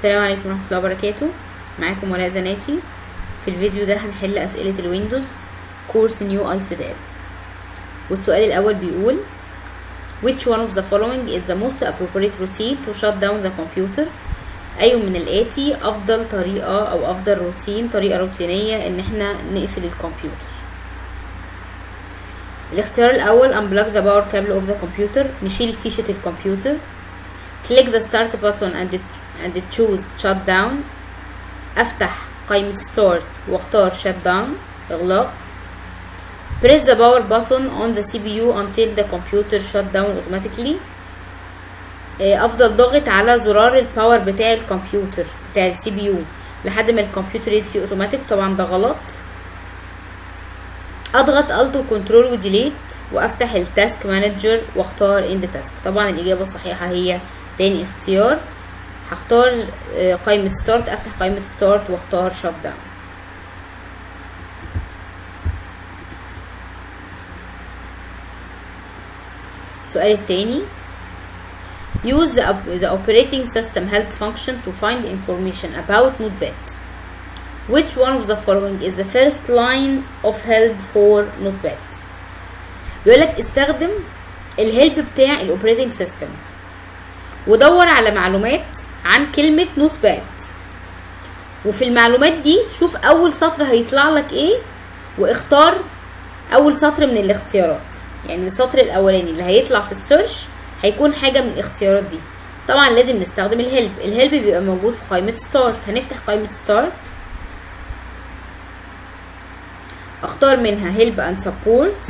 السلام عليكم ورحمة الله وبركاته. معاكم ولاء زناتي. في الفيديو ده هنحل أسئلة ال Windows. كورس نيو سي والسؤال الأول بيقول which one of the following is the most appropriate routine to shut down the computer? أي من الآتي أفضل طريقة أو أفضل روتين طريقة روتينية إن إحنا نقفل الكمبيوتر. الاختيار الأول unplug the power cable of the computer نشيل فيشة الكمبيوتر. click the start button and and choose shut down أفتح قائمة start واختار shut down اغلاق press the power button on the CPU until the computer shut down automatically. أفضل ضغط على زرار ال power بتاع الكمبيوتر بتاع ال CPU لحد ما الكمبيوتر يطفي اوتوماتيك طبعا ده غلط. أضغط Alt و Control و Delete وأفتح ال Task Manager واختار End Task طبعا الإجابة الصحيحة هي تاني اختيار. هختار قائمة start افتح قائمة start واختار shut down السؤال التاني use the, the operating system help function to find information about notepad which one of the following is the first line of help for notepad بيقولك استخدم ال help بتاع ال operating system ودور على معلومات عن كلمة notepad وفي المعلومات دي شوف أول سطر هيطلع لك إيه واختار أول سطر من الاختيارات. يعني السطر الأولاني اللي هيطلع في ال search هيكون حاجة من الاختيارات دي. طبعا لازم نستخدم ال help ال help بيبقى موجود في قائمة start هنفتح قائمة start أختار منها Help and Support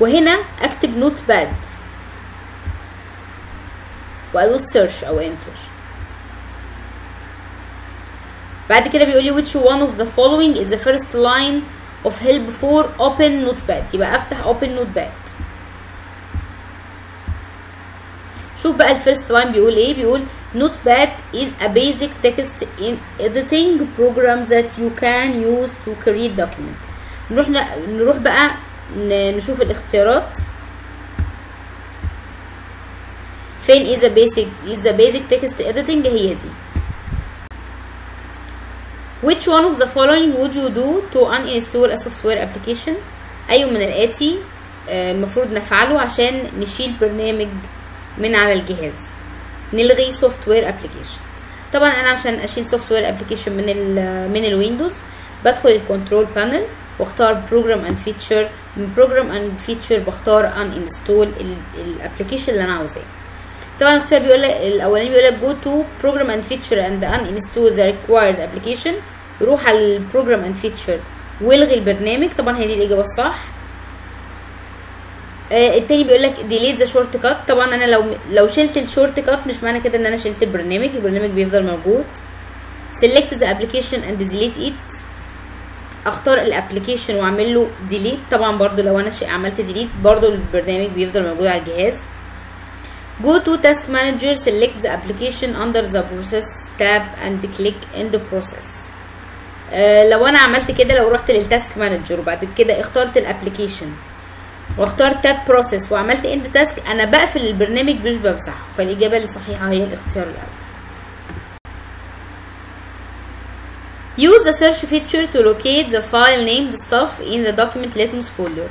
وهنا أكتب notepad وادوس search أو Enter بعد كده بيقول لي which one of the following is the first line of help for open notepad يبقى افتح open notepad شوف بقى ال first line بيقول إيه بيقول notepad is a basic text in editing program that you can use to create document نروح نروح بقى نشوف الاختيارات فين is a basic is the basic text editing هي دي which one of the following would you do to uninstall a software application أي من الآتي المفروض نفعله عشان نشيل برنامج من على الجهاز نلغي software application طبعا أنا عشان اشيل software application من ال من ال Windows بدخل ال Control Panel واختار program and feature من program and feature بختار uninstall ال application اللي أنا عاوزاه طبعا الاختيار بيقول لك الأولاني بيقول لك go to program and feature and uninstall the required application. روح على ال program and feature. والغي البرنامج. طبعا هي دي الإجابة الصح. آه التاني بيقول لك delete the shortcut طبعا أنا لو لو شلت ال shortcut مش معنى كده إن أنا شلت البرنامج. البرنامج بيفضل موجود. Select the application and delete it. أختار ال application وأعمل له delete طبعا برضو لو أنا عملت delete برضو البرنامج بيفضل موجود على الجهاز. Go to task manager select the application under the process tab and click in the process آه لو أنا عملت كده لو رحت لل task manager وبعد كده اخترت ال application واختار tab process وعملت end task أنا بقفل البرنامج مش بمسحه فالاجابه الصحيحه هي الاختيار الأول Use the search feature to locate the file named stuff in the document litmus folder.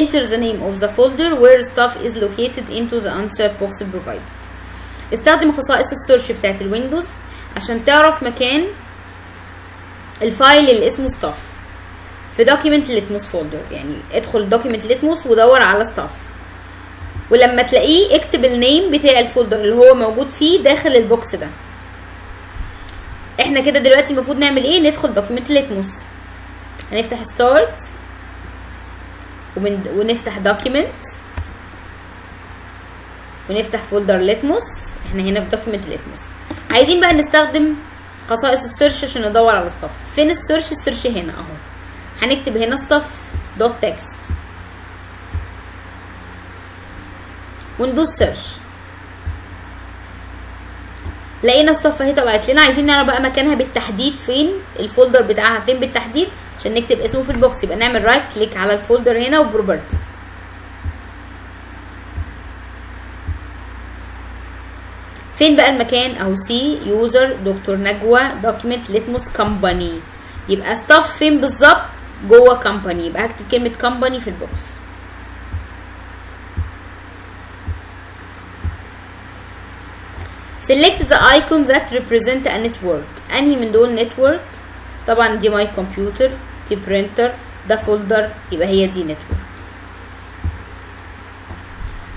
Enter the name of the folder where stuff is located into the answer box provided. استخدم خصائص ال search بتاعت ال Windows عشان تعرف مكان ال file اللي اسمه stuff في document litmus folder يعني ادخل document litmus ودور على stuff ولما تلاقيه اكتب ال name بتاع ال folder اللي هو موجود فيه داخل ال box ده. إحنا كده دلوقتي المفروض نعمل إيه؟ ندخل document litmus هنفتح start ومن ونفتح document ونفتح folder litmus إحنا هنا في document litmus عايزين بقى نستخدم خصائص ال search عشان ندور على ال stuff فين ال search؟ ال search هنا أهو. هنكتب هنا stuff dot text وندوس search لقينا stuff اهي طلعت لنا. عايزين نعرف بقى مكانها بالتحديد فين؟ ال folder بتاعها فين بالتحديد؟ عشان نكتب اسمه في ال box. يبقى نعمل right click على ال folder هنا و properties. فين بقى المكان؟ أهو C user دكتور نجوى document litmus company يبقى stuff فين بالظبط؟ جوه company يبقى هكتب كلمة company في ال box. Select the icons that represent a network. أنهي من دول network طبعا دي my computer دي printer ده folder يبقى هي دي network.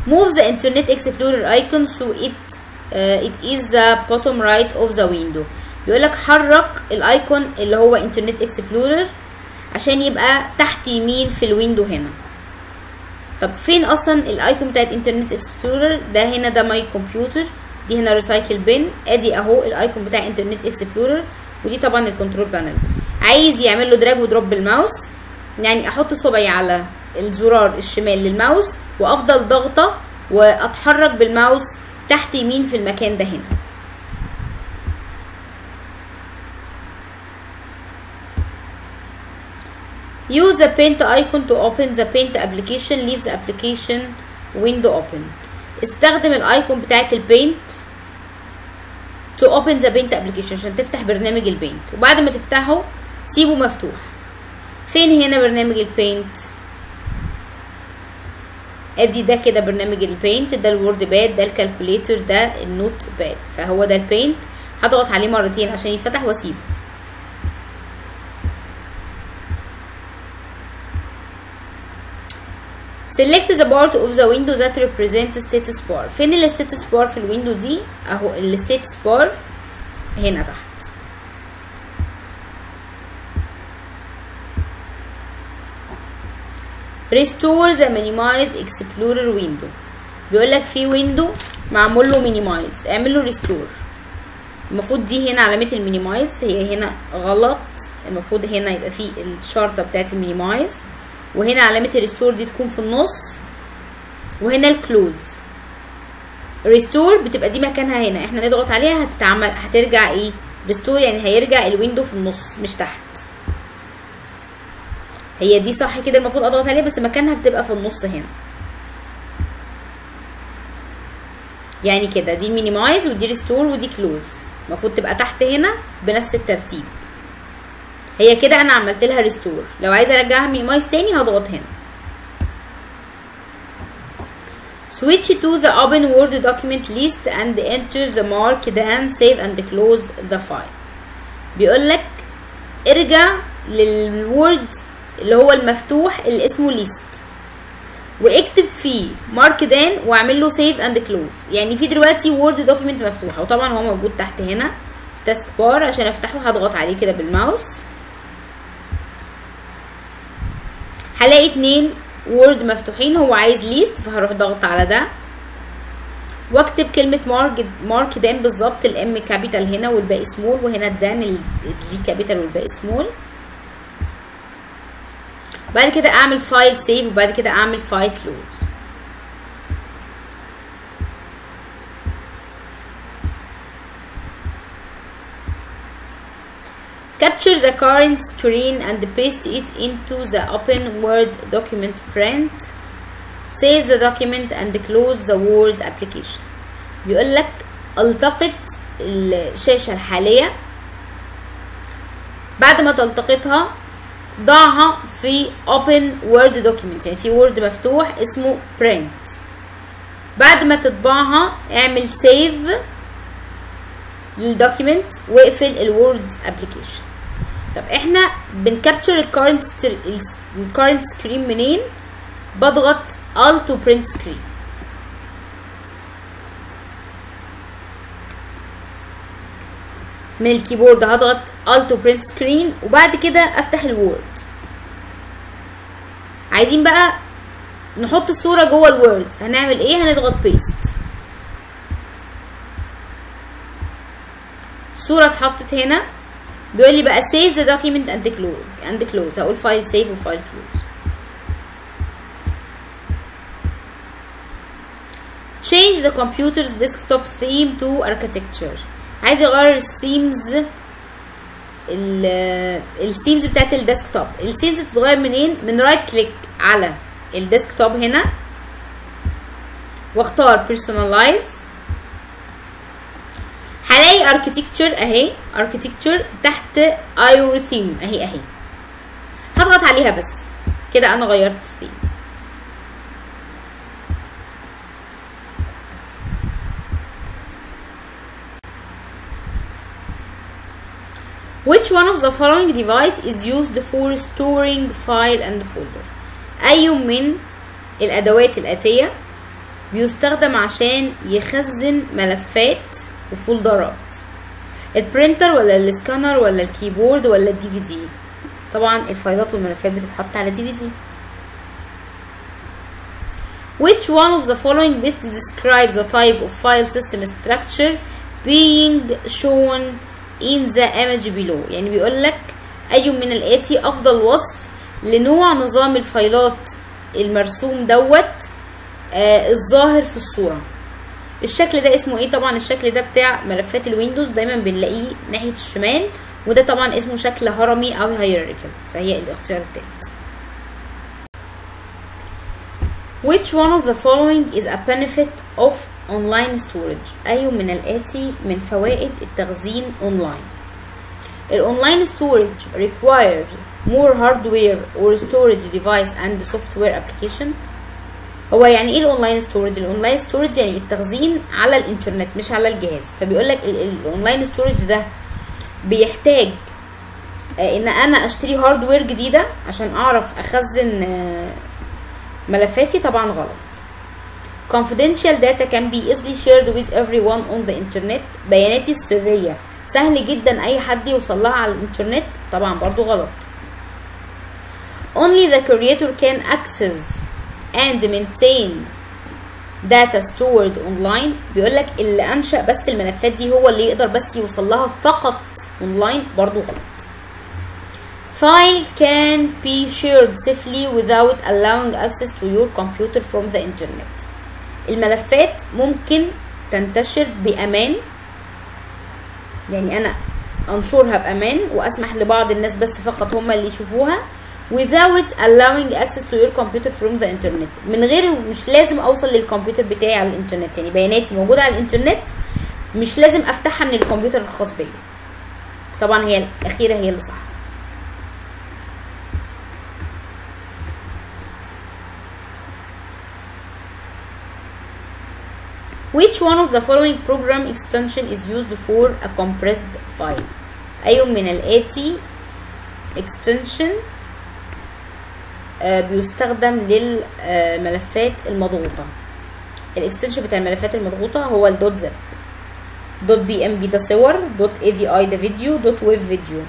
Move the internet explorer icon so it uh, it is the bottom right of the window. بيقول لك حرك ال icon اللي هو Internet Explorer عشان يبقى تحت يمين في ال window هنا. طب فين أصلا ال icon بتاعت Internet Explorer ده هنا ده my computer دي هنا recycle bin أدي أهو ال icon بتاع Internet Explorer ودي طبعا ال control panel عايز يعمل له drag و drop بالماوس يعني أحط صبعي على الزرار الشمال للماوس وأفضل ضغطه وأتحرك بالماوس تحت يمين في المكان ده هنا. Use the paint icon to open the paint application leave the application window open. استخدم ال icon بتاعت ال Paint to open the paint application عشان تفتح برنامج ال Paint وبعد ما تفتحه سيبه مفتوح. فين هنا برنامج ال Paint ادي ده كده برنامج ال Paint ده ال WordPad ده ال calculator ده ال Notepad. فهو ده ال Paint هضغط عليه مرتين عشان يتفتح واسيبه. Select the part of the window that represent status bar. فين ال status bar في ال window دي؟ اهو ال status bar هنا تحت. Restore the minimize explorer window. بيقول لك في window معمول له minimize. اعمل له restore. المفروض دي هنا علامة ال minimize هي هنا غلط. المفروض هنا يبقى في الشرطة بتاعت ال minimize وهنا علامة ال restore دي تكون في النص. وهنا ال close restore بتبقى دي مكانها هنا. إحنا نضغط عليها هتتعمل هترجع إيه؟ restore يعني هيرجع ال window في النص مش تحت. هي دي صح كده المفروض أضغط عليها بس مكانها بتبقى في النص هنا. يعني كده دي minimize ودي restore ودي close المفروض تبقى تحت هنا بنفس الترتيب. هي كده أنا عملت لها restore لو عايزة أرجعها minimize تاني هضغط هنا. Switch to the open word document list and enter the mark done save and close the file. بيقول لك ارجع لل Word اللي هو المفتوح اللي اسمه list. واكتب فيه mark done واعمل له save and close يعني في دلوقتي Word document مفتوحة وطبعا هو موجود تحت هنا في task bar عشان افتحه هضغط عليه كده بالماوس. هلاقي اتنين Word مفتوحين هو عايز list فهروح ضغط على ده. واكتب كلمة mark mark done بالظبط ال M capital هنا والباقي سمول وهنا ال done دي capital والباقي سمول بعد كده اعمل file save وبعد كده اعمل file close Capture the current screen and paste it into the open Word document print. Save the document and close the Word application. بيقول لك التقط الشاشة الحالية بعد ما تلتقطها ضعها في open word document يعني في word مفتوح اسمه print. بعد ما تطبعها اعمل save لل document واقفل ال Word application طب إحنا بن capture ال current ال current screen منين؟ بضغط alt to print screen. من ال keyboard هضغط alt to print screen وبعد كده افتح ال Word عايزين بقى نحط الصورة جوه ال Word. هنعمل إيه؟ هنضغط paste. الصورة اتحطت هنا. بيقول لي بقى save the document and close and close. هقول file save و file close. Change the computer's desktop theme to architecture. عايز اغير ال themes ال themes بتاعت ال desktop. ال themes بتتغير منين؟ من right click على ال desktop هنا. واختار personalize. هلاقي architecture أهي. architecture تحت aero theme أهي أهي. هضغط عليها بس. كده أنا غيرت ال theme Which one of the following device is used for storing file and folder? أي من الأدوات الآتية بيستخدم عشان يخزن ملفات وفولدرات. ال printer ولا السكانر ولا ال keyboard ولا ال DVD طبعا الفايلات والملفات بتتحط على DVD Which one of the following best describes the type of file system structure being shown in the image below? يعني بيقول لك أي من الآتي أفضل وصف لنوع نظام الفايلات المرسوم دوت آه الظاهر في الصورة. الشكل ده اسمه إيه؟ طبعا الشكل ده بتاع ملفات ال Windows دايما بنلاقيه ناحية الشمال وده طبعا اسمه شكل هرمي أو hierarchical فهي الاختيار التالت. Which one of the following is a benefit of online storage أي من الآتي من فوائد التخزين أونلاين ال online storage requires more hardware or storage device and software application. هو يعني إيه ال online storage ال online storage يعني التخزين على الإنترنت مش على الجهاز. فبيقول لك ال online storage ده بيحتاج إن أنا أشتري hardware جديدة عشان أعرف أخزن ملفاتي طبعا غلط. confidential data can be easily shared with everyone on the internet. بياناتي السرية. سهل جدا أي حد يوصل لها على الإنترنت طبعا برضو غلط. Only the creator can access and maintain data stored online. بيقول لك اللي أنشأ بس الملفات دي هو اللي يقدر بس يوصل لها فقط اونلاين برضو غلط. File can be shared safely without allowing access to your computer from the internet. الملفات ممكن تنتشر بأمان. يعني أنا أنشرها بأمان وأسمح لبعض الناس بس فقط هم اللي يشوفوها. Without allowing access to your computer from the internet. من غير مش لازم أوصل للكمبيوتر بتاعي على الإنترنت. يعني بياناتي موجودة على الإنترنت مش لازم أفتحها من الكمبيوتر الخاص بيا. طبعا هي الأخيرة هي اللي صح. Which one of the following program extension is used for a compressed file? أي من الآتي extension بيستخدم للملفات المضغوطة ال extension بتاع الملفات المضغوطة هو ال dot zip dot BMP ده صور dot AVI ده فيديو dot wave فيديو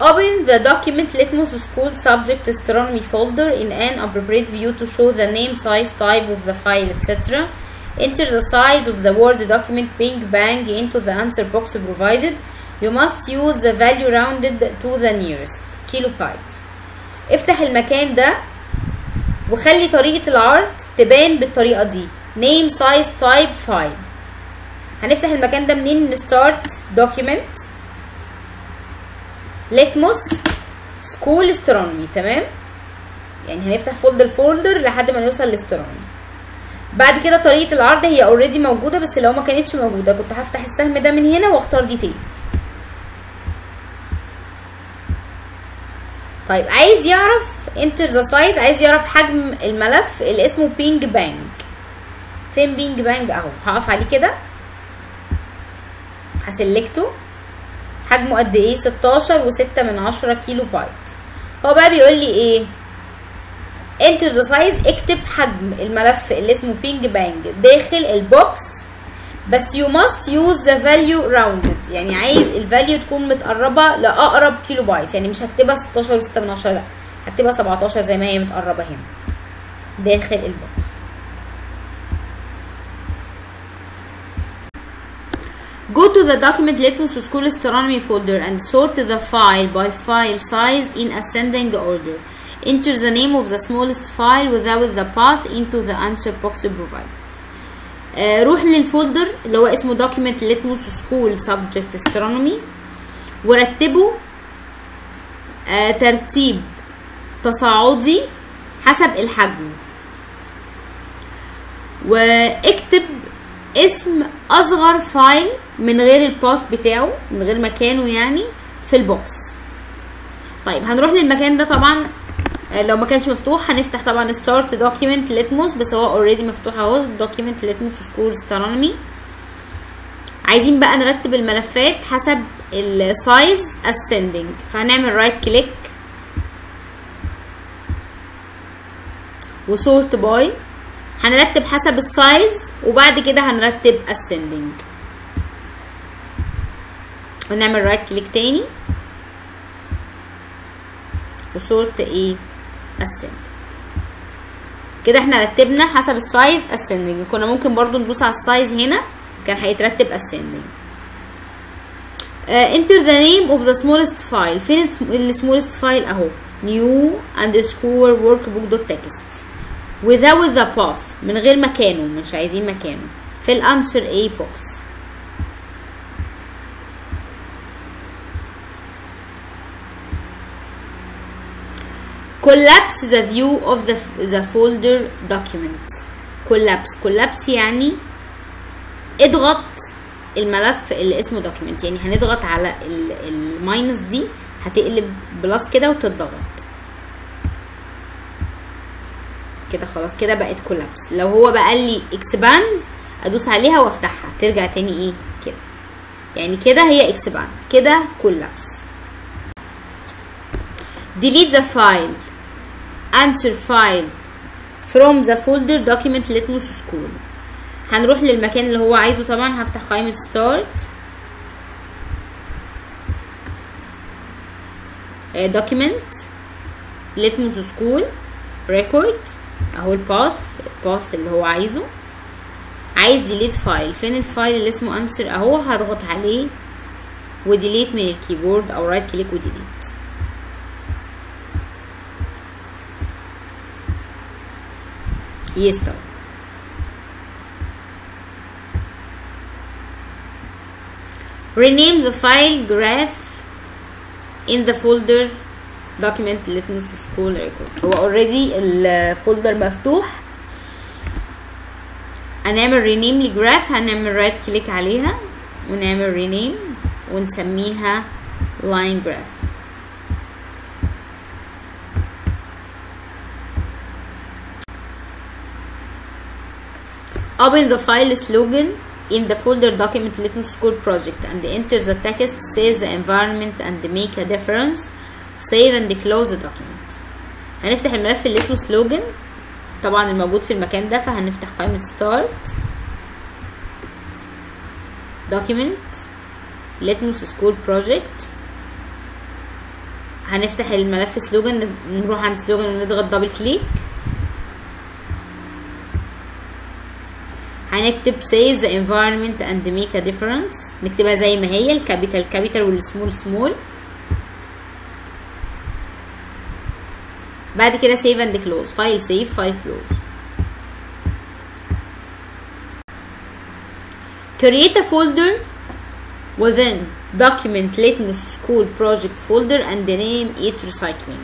Open the document Litmus School subject astronomy folder in an appropriate view to show the name, size, type of the file, etc. Enter the size of the Word document Bing Bang into the answer box provided. You must use the value rounded to the nearest. Kilobyte. افتح المكان ده وخلي طريقة العرض تبان بالطريقة دي. Name size type file. هنفتح المكان ده منين؟ start document. Litmus school astronomy. تمام؟ يعني هنفتح folder folder لحد ما نوصل ل astronomy بعد كده طريقة العرض هي already موجودة بس لو ما كانتش موجودة كنت هفتح السهم ده من هنا واختار details طيب عايز يعرف enter the size عايز يعرف حجم الملف اللي اسمه Big Bang فين Big Bang اهو هقف عليه كده. ه select ته. حجمه قد إيه؟ 16 وستة من عشرة كيلو بايت. هو بقى بيقول لي إيه؟ enter the size اكتب حجم الملف اللي اسمه Big Bang داخل ال box بس يو ماست يوز ذا فاليو راوندد يعني عايز الفاليو تكون متقربه لاقرب كيلو بايت يعني مش هكتبها 16 و6 من 10 لا هكتبها 17 زي ما هي متقربه هنا داخل البوكس Go to the document Litmus School Astronomy folder and sort the file by file size in ascending order. Enter the name of the smallest file without the path into the answer box provided. آه روح للفولدر اللي هو اسمه document litmus school subject astronomy ورتبه آه ترتيب تصاعدي حسب الحجم. واكتب اسم أصغر file من غير ال path بتاعه من غير مكانه يعني في ال box طيب هنروح للمكان ده طبعا. لو ما كانش مفتوح هنفتح طبعا start document Litmus بس هو already مفتوح اهو document Litmus school astronomy عايزين بقى نرتب الملفات حسب ال size ascending. فهنعمل right click و sort by هنرتب حسب ال size وبعد كده هنرتب ascending. ونعمل right click تاني. و sort إيه ascending. كده إحنا رتبنا حسب ال size ascending كنا ممكن برضو ندوس على ال size هنا كان هيترتب ascending enter the name of the smallest file فين ال smallest file اهو؟ new underscore workbook dot text without the path. من غير مكانه مش عايزين مكانه. في ال answer اي box collapse the view of the, the folder document collapse. Collapse يعني اضغط الملف اللي اسمه document. يعني هنضغط على ال minus دي هتقلب plus كده وتتضغط كده خلاص. كده بقت collapse لو هو بقى لي expand ادوس عليها وافتحها. ترجع تاني إيه؟ كده. يعني كده هي expand كده collapse delete the file. Answer file. From the folder document litmus school. هنروح للمكان اللي هو عايزه طبعا. هفتح قائمة start. Document. Litmus school. Record. اهو ال path ال path اللي هو عايزه. عايز delete file فين ال file اللي اسمه answer أهو هضغط عليه و delete من ال keyboard. أو right click و delete yes طبعا rename the file graph in the folder document litmus school record هو already ال folder مفتوح هنعمل rename ل graph هنعمل right click عليها ونعمل rename ونسميها line graph open the file slogan in the folder document litmus school project and enter the text save the environment and make a difference save and close the document هنفتح الملف اللي اسمه slogan طبعا الموجود في المكان ده فهنفتح قائمة start document litmus school project هنفتح الملف slogan نروح عند slogan ونضغط double click هنكتب save the environment and make a difference نكتبها زي ما هي الكابيتال كابيتال والسمول سمول بعد كده save and close فايل save فايل close create a folder within document litmus school project folder and name it recycling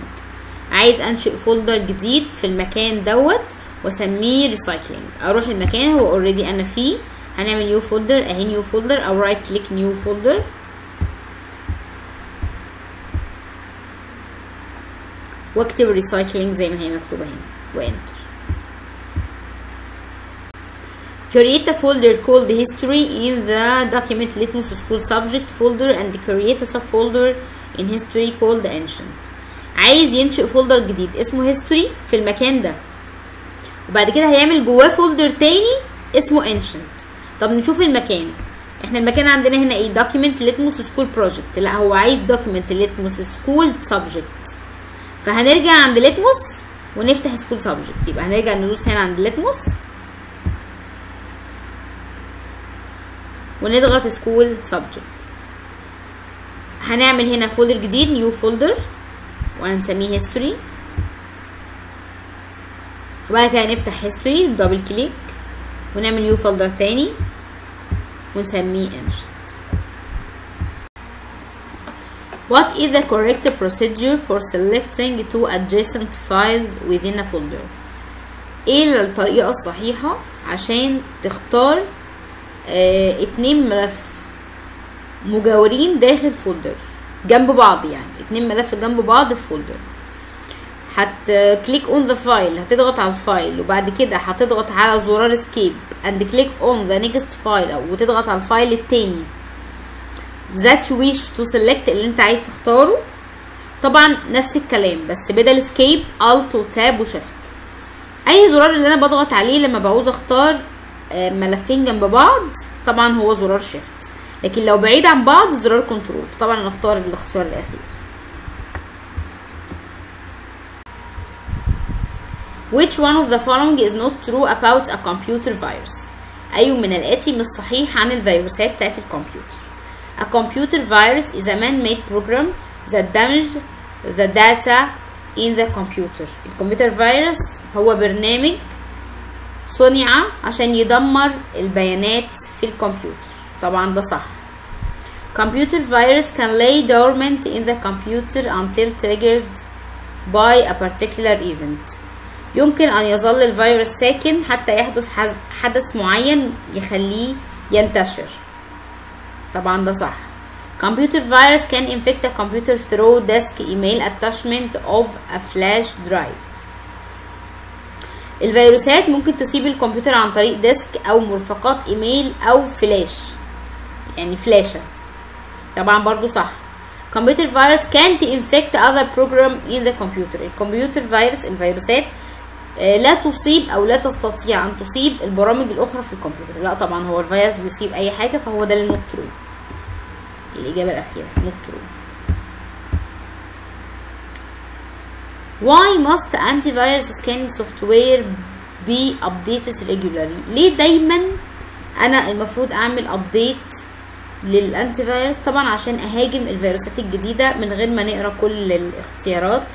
عايز انشئ فولدر جديد في المكان دوت واسميه recycling أروح المكان هو already أنا فيه. هنعمل new folder أهي new folder أو right click new folder واكتب recycling زي ما هي مكتوبة هنا. و enter. Create a folder called history in the document litmus school subject folder and create a subfolder in history called ancient. عايز ينشئ فولدر جديد. اسمه history في المكان ده. وبعد كده هيعمل جواه فولدر تاني اسمه ancient. طب نشوف المكان. إحنا المكان عندنا هنا إيه؟ document litmus school project. لا هو عايز document litmus school subject. فهنرجع عند litmus ونفتح school subject. يبقى هنرجع ندوس هنا عند litmus ونضغط school subject هنعمل هنا folder جديد new folder وهنسميه history وبعد كده نفتح history double click ونعمل new folder تاني ونسميه ancient What is the correct procedure for selecting two adjacent files within a folder? إيه الطريقة الصحيحة عشان تختار آه اتنين ملف مجاورين داخل folder جنب بعض يعني اتنين ملف جنب بعض في folder hit click on the file هتضغط على ال file وبعد كده هتضغط على زرار escape and click on the next file وتضغط على ال file التاني. that wish to select اللي انت عايز تختاره. طبعا نفس الكلام بس بدل escape alt و tab و shift أي زرار اللي أنا بضغط عليه لما بعوز أختار ملفين جنب بعض طبعا هو زرار shift لكن لو بعيد عن بعض زرار control طبعا نختار الاختيار الأخير. Which one of the following is not true about a computer virus? أي من الآتي مش صحيح عن الفيروسات بتاعت الكمبيوتر. A computer virus is a man-made program that damages the data in the computer. الكمبيوتر فيروس هو برنامج صنع عشان يدمر البيانات في الكمبيوتر. طبعا ده صح. Computer virus can lay dormant in the computer until triggered by a particular event. يمكن أن يظل الفيروس ساكن حتى يحدث حدث معين يخليه ينتشر. طبعا ده صح. Computer virus can infect a computer through disk email attachment of a flash drive. الفيروسات ممكن تصيب الكمبيوتر عن طريق disk أو مرفقات إيميل أو فلاش يعني فلاشة طبعا برضو صح. Computer virus can't infect other program in the computer. ال computer virus الفيروسات لا تصيب أو لا تستطيع أن تصيب البرامج الأخرى في الكمبيوتر. لا طبعا هو الفيروس بيصيب أي حاجة فهو ده اللي not true الإجابة الأخيرة not true Why must antivirus scanning software be updated regularly? ليه دايما أنا المفروض أعمل update لل antivirus طبعا عشان أهاجم الفيروسات الجديدة من غير ما نقرأ كل الاختيارات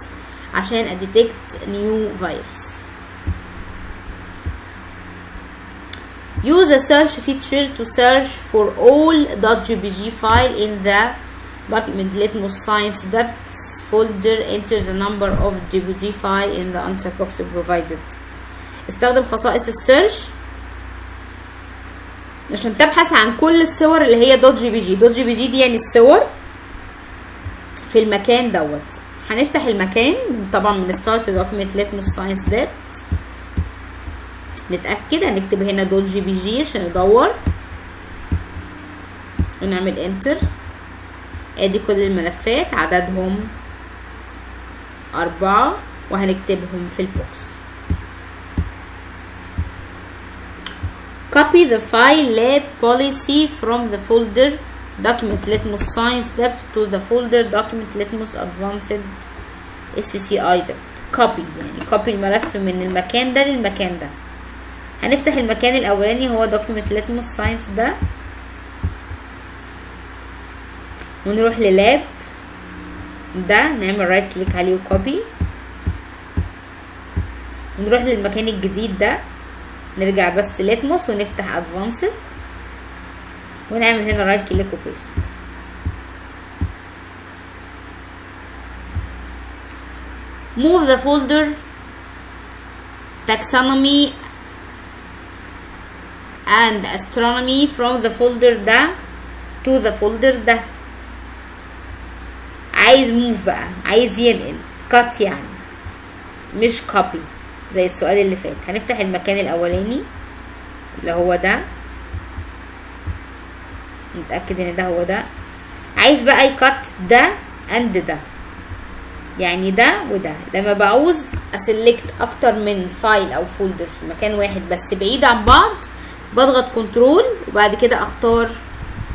عشان أ detect new virus Use the search feature to search for all .jpg file in the document. Litmus science depths folder. Enter the number of. jpg file in the answer box provided. استخدم خصائص ال search. عشان تبحث عن كل الصور اللي هي. دوت جي بي جي دوت جي بي جي دي يعني الصور في المكان دوت. هنفتح المكان طبعا من start document litmus science dept نتأكد هنكتب هنا dot JPG عشان ندور ونعمل enter ادي كل الملفات عددهم أربعة وهنكتبهم في ال box copy the file lab policy from the folder document litmus science depth to the folder document litmus advanced SCI depth copy يعني copy الملف من المكان ده للمكان ده هنفتح المكان الأولاني هو document. Litmus science ده. ونروح لل lab. ده نعمل right click عليه و copy ونروح للمكان الجديد ده. نرجع بس litmus ونفتح advanced ونعمل هنا right click و paste move the folder. Taxonomy. And astronomy from the folder ده to the folder ده عايز move بقى عايز ينقل. cut يعني. مش copy زي السؤال اللي فات. هنفتح المكان الأولاني اللي هو ده. نتأكد إن ده هو ده. عايز بقى ي cut ده and ده. يعني ده وده. لما بعوز أ select أكتر من file أو folder في مكان واحد بس بعيد عن بعض بضغط control وبعد كده أختار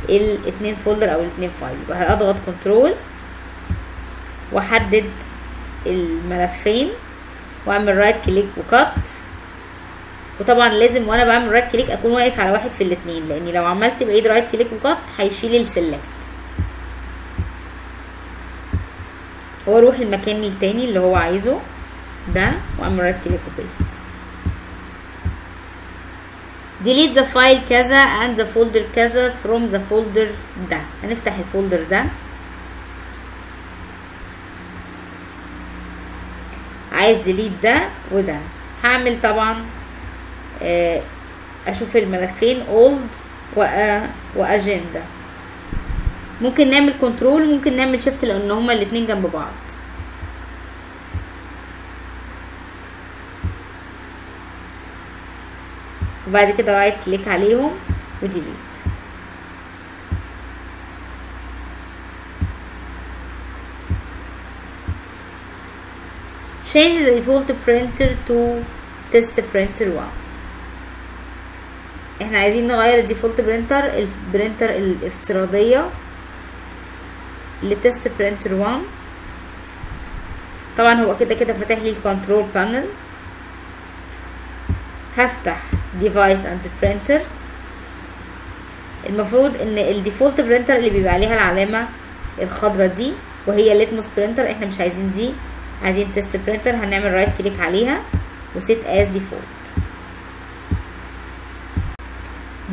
الاتنين folder أو الاتنين file اضغط control وأحدد الملفين وأعمل right click و cut وطبعا لازم وأنا بعمل right click أكون واقف على واحد في الاتنين لأني لو عملت بعيد right click و cut هيشيل ال select وأروح المكان التاني اللي هو عايزه ده وأعمل right click و paste delete the file كذا and the folder كذا from the folder ده. هنفتح ال folder ده. عايز delete ده وده. هعمل طبعا آه، أشوف الملفين old و agenda ممكن نعمل control ممكن نعمل shift لأن هما الاتنين جنب بعض. وبعد كده right click عليهم و delete. Change the default printer to test printer 1 إحنا عايزين نغير ال default printer ال printer الافتراضية ل test printer 1 طبعا هو كده كده فاتح لي ال control panel هفتح. Device and printer. المفروض إن ال default printer اللي بيبقى عليها العلامة الخضراء دي وهي Litmus printer إحنا مش عايزين دي. عايزين test printer هنعمل right click عليها و set as default.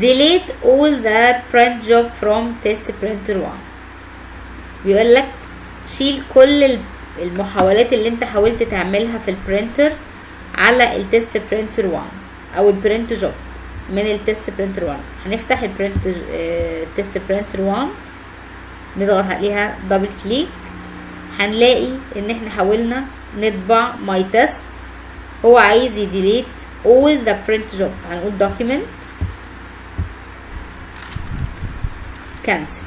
Delete all the print job from test printer 1 بيقول لك شيل كل المحاولات اللي انت حاولت تعملها في ال printer على ال test printer 1 أو ال print job من ال test printer 1 هنفتح ال print ال test printer 1 نضغط عليها double click هنلاقي إن إحنا حاولنا نطبع my test هو عايز ي delete all the print job. هنقول document cancel.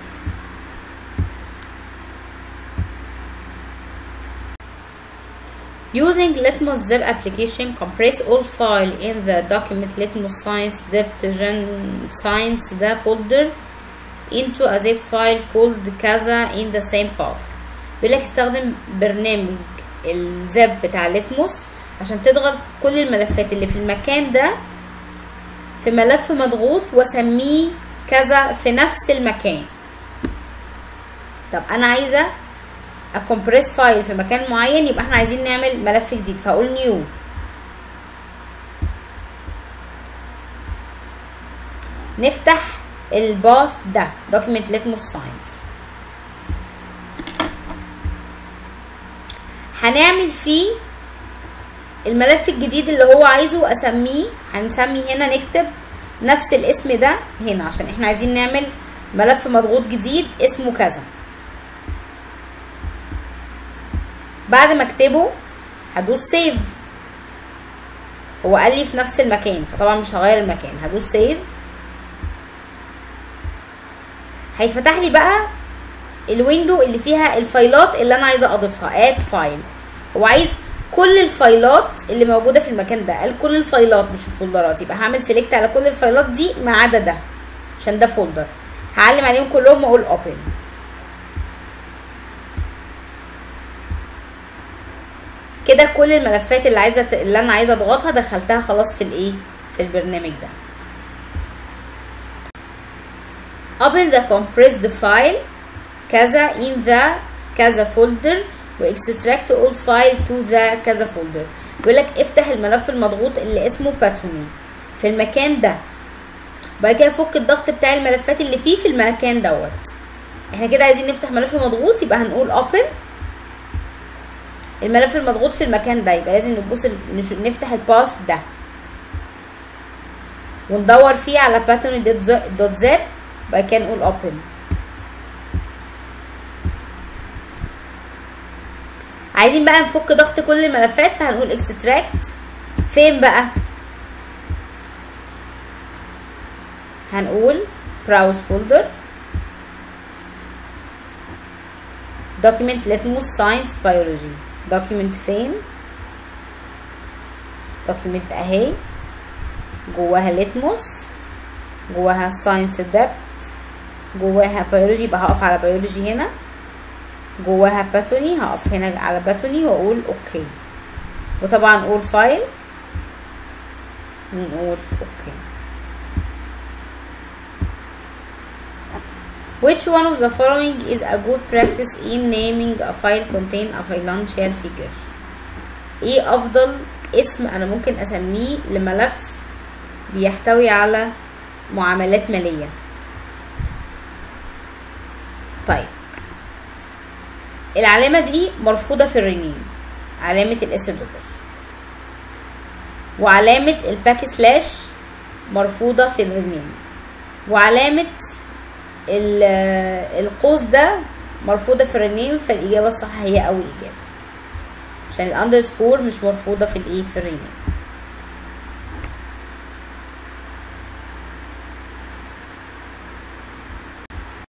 Using Litmus zip application, compress all file in the document Litmus Science Division Science the folder into a zip file called كذا in the same path. بيقولك استخدم برنامج ال zip بتاع Litmus عشان تضغط كل الملفات اللي في المكان ده في ملف مضغوط واسميه كذا في نفس المكان طب أنا عايزه أ compress file في مكان معين يبقى إحنا عايزين نعمل ملف جديد. فأقول new نفتح الباث ده document litmus science هنعمل فيه الملف الجديد اللي هو عايزه أسميه هنسمي هنا نكتب نفس الاسم ده هنا عشان إحنا عايزين نعمل ملف مضغوط جديد اسمه كذا. بعد ما اكتبه هدوس سيف هو قال لي في نفس المكان فطبعا مش هغير المكان هدوس save هيتفتح لي بقى ال window اللي فيها الفايلات اللي أنا عايزة أضيفها add file هو عايز كل الفايلات اللي موجودة في المكان ده قال كل الفايلات مش الفولدرات يبقى هعمل select على كل الفايلات دي ما عدا ده عشان ده folder هعلم عليهم كلهم وأقول open كده كل الملفات اللي عايزة اللي أنا عايزة أضغطها دخلتها خلاص في الإيه؟ في البرنامج ده. Open the compressed file. كذا in the كذا folder. و extract all file to the كذا folder. بيقول لك افتح الملف المضغوط اللي اسمه Botany في المكان ده. بعد كده فك الضغط بتاع الملفات اللي فيه في المكان دوت. إحنا كده عايزين نفتح ملف مضغوط يبقى هنقول open. الملف المضغوط في المكان ده يبقى لازم نبص نفتح الباث ده. وندور فيه على باتوني دوت زب بعد كده نقول open. عايزين بقى نفك ضغط كل الملفات فهنقول extract. فين بقى؟ هنقول browse folder. document litmus science biology. Document فين؟ document أهي. جواها litmus. جواها science depth. جواها biology يبقى هقف على biology هنا. جواها Botany هقف هنا على Botany وأقول OK وطبعا نقول file نقول OK Which one of the following is a good practice in naming a file contain a financial figure? إيه أفضل اسم أنا ممكن أسميه لملف بيحتوي على معاملات مالية. طيب. العلامة دي مرفوضة في ال rename. علامة ال S دولار وعلامة ال backslash مرفوضة في ال rename. وعلامة القوس ده مرفوضة في ال rename فالإجابة الصح هي أول إجابة. عشان ال underscore مش مرفوضة في الإيه في ال rename.